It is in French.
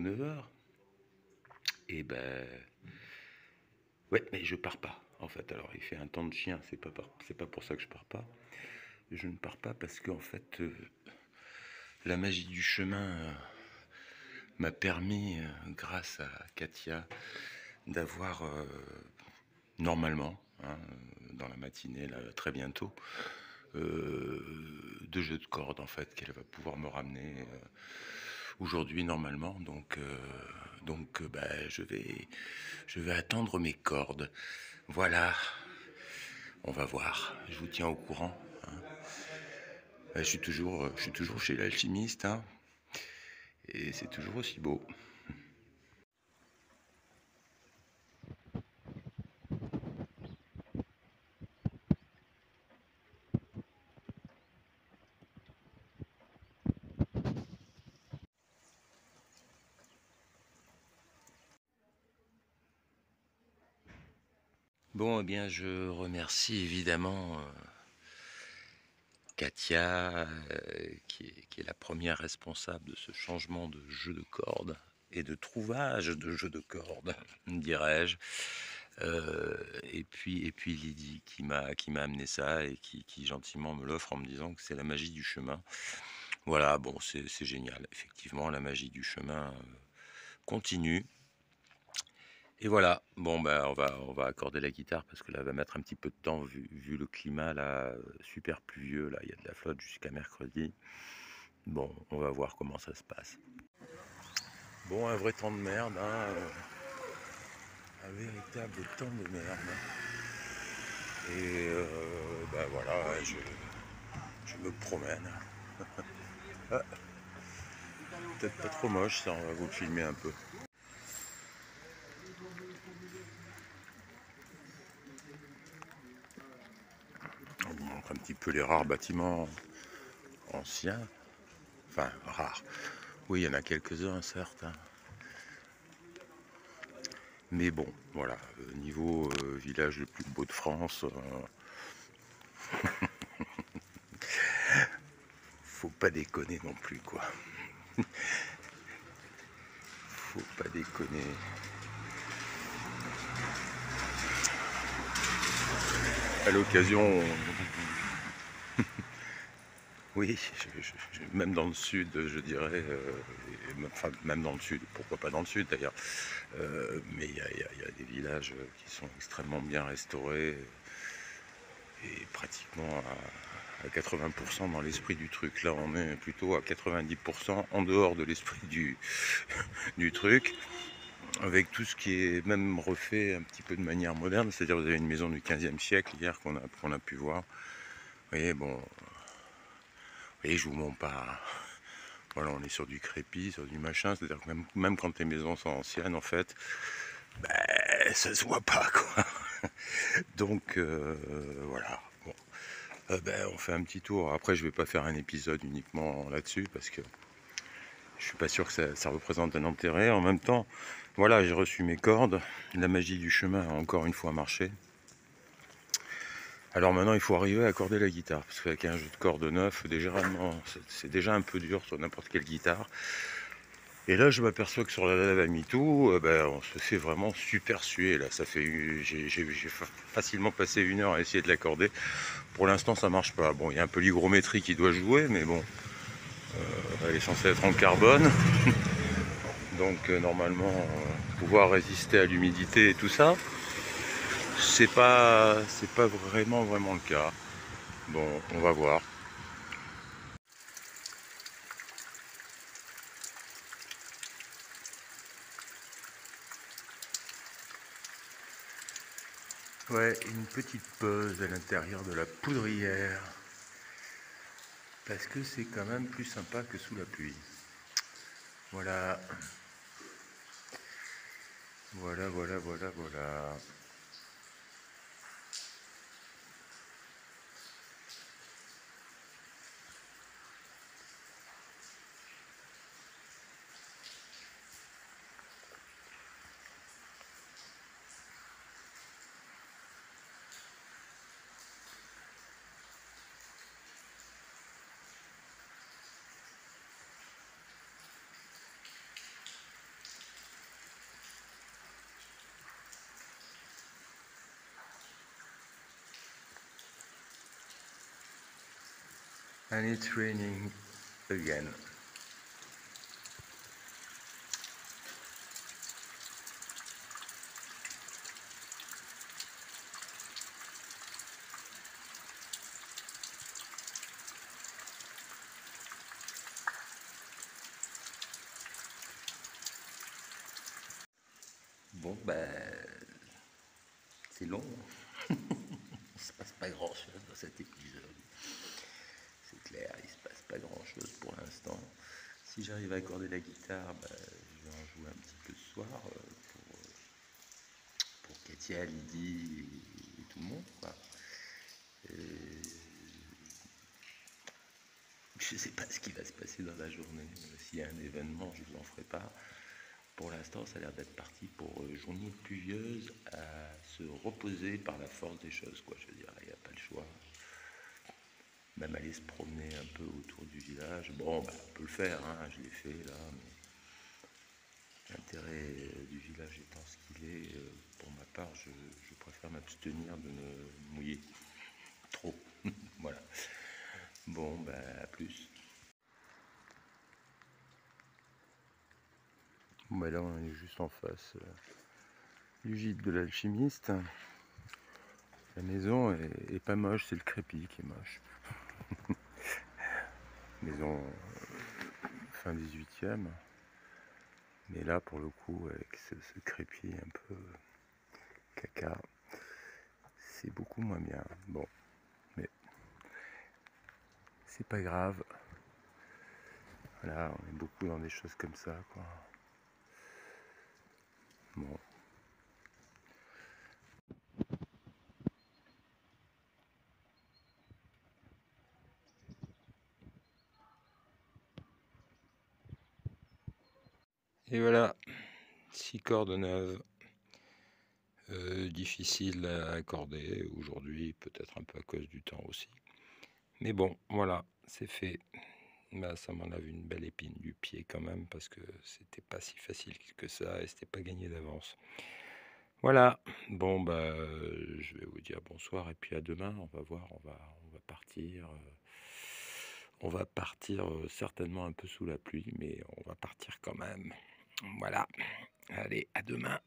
9h. Et ben. Ouais, mais je pars pas, en fait. Alors, il fait un temps de chien, c'est pas, c'est pas pour ça que je pars pas. Je ne pars pas parce qu'en fait, euh, la magie du chemin euh, m'a permis, euh, grâce à Katia, d'avoir normalement, hein, dans la matinée, là, très bientôt, deux jeux de cordes en fait qu'elle va pouvoir me ramener aujourd'hui normalement. Donc, euh, donc euh, bah, je, vais, je vais attendre mes cordes. Voilà. On va voir. Je vous tiens au courant. Hein. Je, suis toujours, je suis toujours chez l'alchimiste. Hein. Et c'est toujours aussi beau. Bon, eh bien, je remercie évidemment euh, Katia, euh, qui, est, la première responsable de ce changement de jeu de cordes et de trouvage de jeu de cordes, dirais-je. Euh, et puis et puis Lydie qui m'a qui m'a amené ça et qui, qui gentiment me l'offre en me disant que c'est la magie du chemin. Voilà, bon, c'est génial. Effectivement, la magie du chemin continue. Et voilà, bon ben on va on va accorder la guitare parce que là va mettre un petit peu de temps vu, le climat là super pluvieux là, il y a de la flotte jusqu'à mercredi. Bon, on va voir comment ça se passe. Bon, un vrai temps de merde, hein, euh, un véritable temps de merde. Et euh, ben voilà, je, me promène. Peut-être pas trop moche, ça, on va vous filmer un peu. un petit peu les rares bâtiments anciens. Enfin, rares. Oui, il y en a quelques-uns, certes. Hein. Mais bon, voilà, euh, niveau euh, village le plus beau de France, euh, faut pas déconner non plus, quoi. faut pas déconner. À l'occasion, oui, même dans le sud, je dirais, euh, enfin, même dans le sud, pourquoi pas dans le sud d'ailleurs, euh, mais il y, a des villages qui sont extrêmement bien restaurés et pratiquement à, 80% dans l'esprit du truc. Là, on est plutôt à 90% en dehors de l'esprit du, du truc, avec tout ce qui est même refait un petit peu de manière moderne, c'est-à-dire vous avez une maison du 15e siècle hier qu'on a, qu'on a pu voir. Vous voyez, bon, et je vous montre pas. Voilà, on est sur du crépi, sur du machin. C'est-à-dire que même, quand les maisons sont anciennes, en fait, ben, ça se voit pas, quoi. Donc, euh, voilà. Bon. Euh, ben, on fait un petit tour. Après, je vais pas faire un épisode uniquement là-dessus parce que je suis pas sûr que ça, ça, représente un intérêt. En même temps, voilà, j'ai reçu mes cordes. La magie du chemin a encore une fois marché. Alors maintenant, il faut arriver à accorder la guitare, parce qu'avec un jeu de cordes neuf, c'est déjà un peu dur sur n'importe quelle guitare. Et là, je m'aperçois que sur la lave à MeToo, on se fait vraiment super suer. Là, ça fait, j'ai facilement passé une heure à essayer de l'accorder. Pour l'instant, ça marche pas. Bon, il y a un peu l'hygrométrie qui doit jouer, mais bon, euh, elle est censée être en carbone. Donc, euh, normalement, pouvoir résister à l'humidité et tout ça c'est pas c'est pas vraiment vraiment le cas. Bon, on va voir. Ouais, une petite pause à l'intérieur de la poudrière. Parce que c'est quand même plus sympa que sous la pluie. Voilà. Voilà, voilà, voilà, voilà. And it's raining again. Bon, ben, c'est long. il ne se passe pas grand chose dans cet épisode. Clair, il se passe pas grand chose pour l'instant. Si j'arrive à accorder la guitare, ben, je vais en jouer un petit peu ce soir euh, pour, euh, pour Katia, Lydie et, tout le monde. je ne sais pas ce qui va se passer dans la journée. S'il y a un événement, je vous en ferai pas. Pour l'instant, ça a l'air d'être parti pour journée pluvieuse à se reposer par la force des choses. Quoi. Je veux dire, il n'y a pas le choix. Même aller se promener un peu autour du village. Bon, bah, on peut le faire, hein, je l'ai fait là. L'intérêt du village étant ce qu'il est, euh, pour ma part, je, préfère m'abstenir de ne mouiller trop. voilà. Bon, bah, à plus. Bah là, on est juste en face euh, du gîte de l'alchimiste. La maison est, pas moche, c'est le crépi qui est moche. maison euh, fin 18e. Mais là, pour le coup, avec ce, crépi un peu caca, c'est beaucoup moins bien. Bon, mais c'est pas grave. Voilà, on est beaucoup dans des choses comme ça, quoi. Et voilà, six cordes neuves, euh, difficiles à accorder aujourd'hui, peut-être un peu à cause du temps aussi. Mais bon, voilà, c'est fait. Bah, ça m'enlève une belle épine du pied quand même parce que c'était pas si facile que ça et c'était pas gagné d'avance. Voilà, bon bah je vais vous dire bonsoir et puis à demain, on va voir, on va, on va partir. Euh, on va partir euh, certainement un peu sous la pluie, mais on va partir quand même. Voilà, allez, à demain.